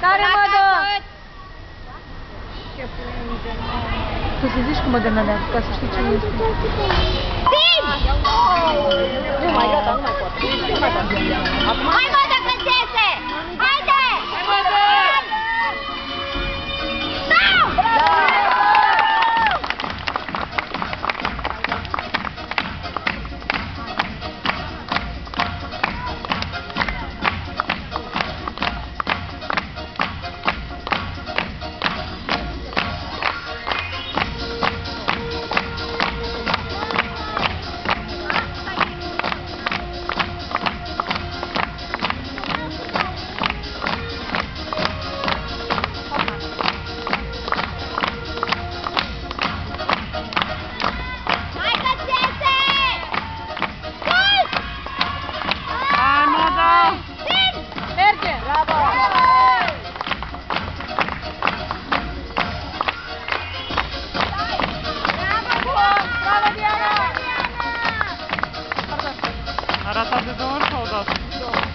Даремадо! Ти си виж кума да наляска, също че не е искам. Ти! Hadi ara. Ara tadı doğru oldu. Doğru.